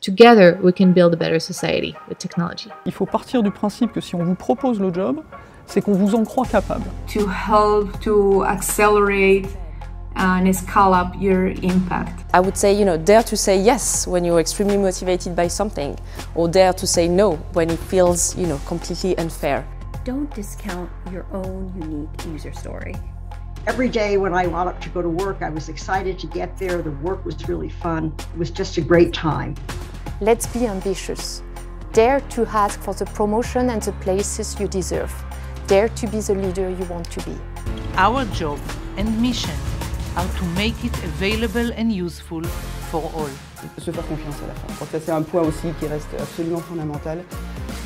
Together, we can build a better society with technology. Il faut partir du principe que si on vous propose le job, c'est qu'on vous en croit capable. To help to accelerate and scale up your impact. I would say, you know, dare to say yes when you're extremely motivated by something, or dare to say no when it feels, you know, completely unfair. Don't discount your own unique user story. Every day when I got up to go to work, I was excited to get there. The work was really fun. It was just a great time. Let's be ambitious. Dare to ask for the promotion and the places you deserve. Dare to be the leader you want to be. Our job and mission are to make it available and useful for all. Se faire confiance à la fin. Je crois que ça c'est un point aussi qui reste absolument fondamental.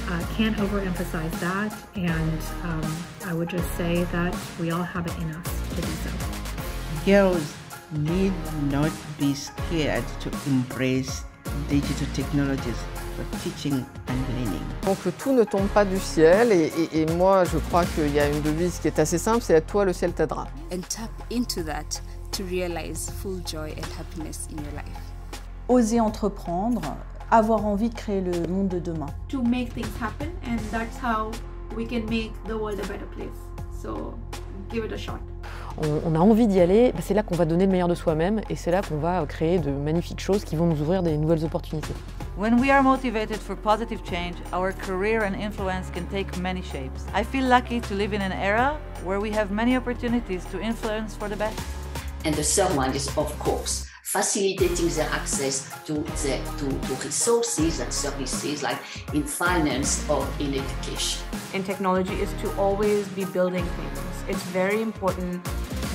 I can't overemphasize that, and um, I would just say that we all have it in us to do so. Girls need not be scared to embrace digital technologies for teaching and learning. Donc tout ne tombe pas du ciel et, et, et moi je crois qu'il y a une devise qui est assez simple, c'est à toi le ciel t'aidera. And tap into that to realize full joy and happiness in your life. Oser entreprendre, avoir envie de créer le monde de demain. To make things happen and that's how we can make the world a better place. So give it a shot. On, on a envie d'y aller, c'est là qu'on va donner le meilleur de soi-même et c'est là qu'on va créer de magnifiques choses qui vont nous ouvrir des nouvelles opportunités. When we are motivated for positive change, our career and influence can take many shapes. I feel lucky to live in an era where we have many opportunities to influence for the best. And the third one is, of course, facilitating their access to, the, to, to resources and services like in finance or in education. In technology is to always be building things. It's very important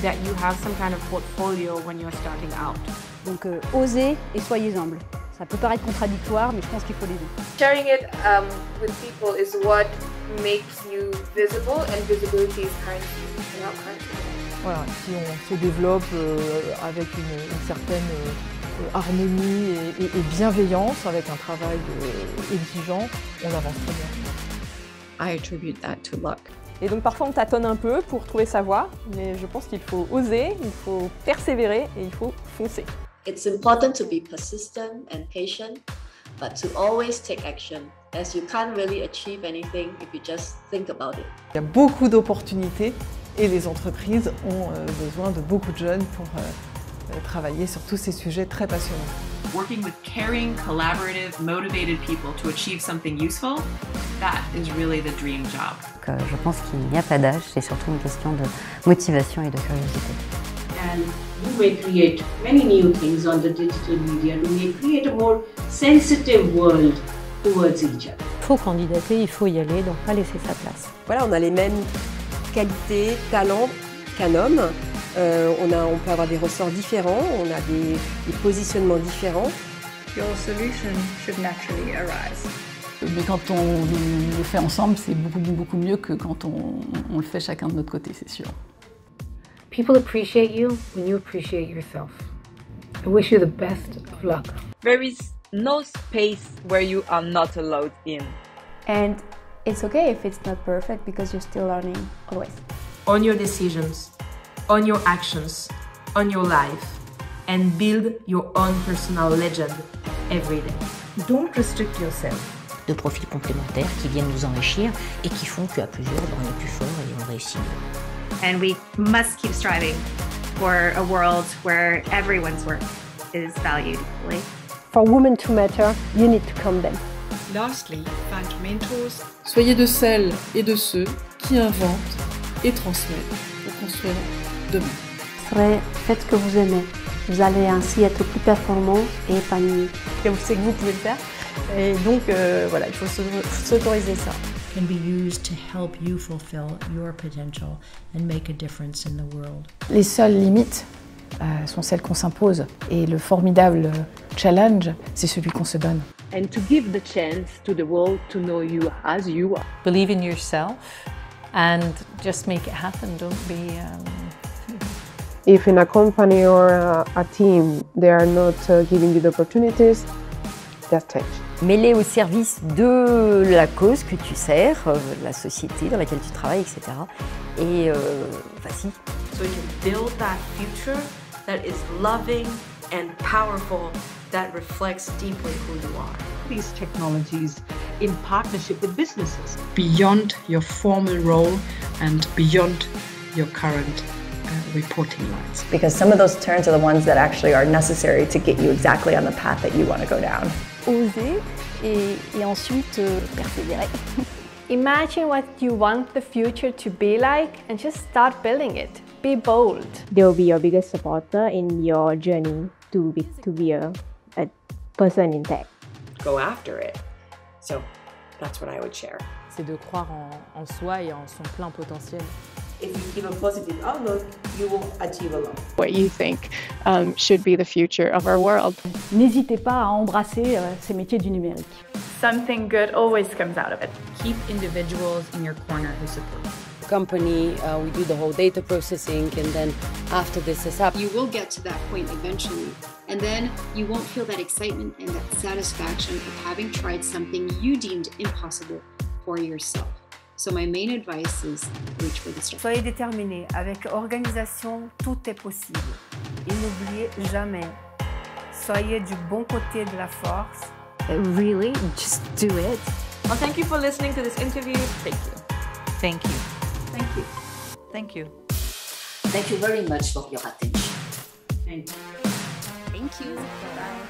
that you have some kind of portfolio when you're starting out. Donc euh, osez et soyez humble. Ça peut paraître contradictoire, mais je pense qu'il faut les deux. Sharing it um, with people is what makes you visible, and visibility is currency, not currency. Voilà, si on se développe euh, avec une, une certaine euh, harmonie et, et, et, bienveillance, avec un travail euh, exigeant, on avance très bien. I attribute that to luck. Et donc parfois on tâtonne un peu pour trouver sa voie, mais je pense qu'il faut oser, il faut persévérer et il faut foncer. It's important to be persistent and patient, but to always take action, as you can't really achieve anything if you just think about it. Il y a beaucoup d'opportunités et les entreprises ont euh, besoin de beaucoup de jeunes pour euh, travailler sur tous ces sujets très passionnants. Working with caring, collaborative, motivated people to achieve something useful, that is really the dream job. Donc, je pense qu'il n'y a pas d'âge, c'est surtout une question de motivation et de curiosité. And you may create many new things on the digital media to may create a more sensitive world towards each other. Il faut candidater, il faut y aller, donc pas laisser sa place. Voilà, on a les mêmes qualités, talents qu'un homme. Euh, on, a, on peut avoir des ressorts différents, on a des, des positionnements différents. Your solution should naturally arise. Mais quand on le fait ensemble, c'est beaucoup, beaucoup mieux que quand on, on le fait chacun de notre côté, c'est sûr. People appreciate you when you appreciate yourself. I wish you the best of luck. There is no space where you are not allowed in. And it's okay if it's not perfect because you're still learning always. On your decisions, on your actions, on your life, and build your own personal legend every day. Don't restrict yourself. De profils complémentaires qui viennent nous enrichir et qui font qu'à plusieurs, on est plus fort et on réussit mieux. And we must keep striving for a world where everyone's work is valued equally. For women to matter, you need to come them. Lastly, find mentors. Soyez de celles et de ceux qui inventent et transmettent pour construire demain. Faites ce que vous aimez. Vous allez ainsi être plus performant et épanoui. Vous savez que vous pouvez le faire. Et donc, euh, voilà, il faut s'autoriser ça. can be used to help you fulfill your potential and make a difference in the world. Les seules limites euh, sont celles qu'on s'impose et le formidable challenge, c'est celui qu'on se donne. And to give the chance to the world to know you as you are. Believe in yourself and just make it happen. Don't be um, if in a company or a, a team they are not uh, giving you the opportunities, just change. Mêlé au service de la cause que tu sers, euh, la société dans laquelle tu travailles, etc. Et euh, vas-y. So you can build that future that is loving, and powerful that reflects deeply who you are. These technologies in partnership with businesses. Beyond your formal role and beyond your current reporting lines. Because some of those turns are the ones that actually are necessary to get you exactly on the path that you want to go down. Oser et, et ensuite euh, persévérer. Imagine what you want the future to be like and just start building it. Be bold. They will be your biggest supporter in your journey to be, to be a, a person in tech. Go after it. So that's what I would share. C'est de croire en, en soi et en son plein potentiel. If you keep a positive outlook, you will achieve a lot. What you think um, should be the future of our world. N'hésitez pas à embrasser euh, ces métiers du numérique. Something good always comes out of it. Keep individuals in your corner who support you company, uh, we do the whole data processing, and then after this is up. You will get to that point eventually, and then you won't feel that excitement and that satisfaction of having tried something you deemed impossible for yourself. So my main advice is reach for the stars. Soyez déterminés. Avec organisation, tout est possible. Et n'oubliez jamais, soyez du bon côté de la force. Really? Just do it. Well, thank you for listening to this interview. Thank you. Thank you. Thank you. Thank you. Thank you very much for your attention. Thank you. Thank you. Bye.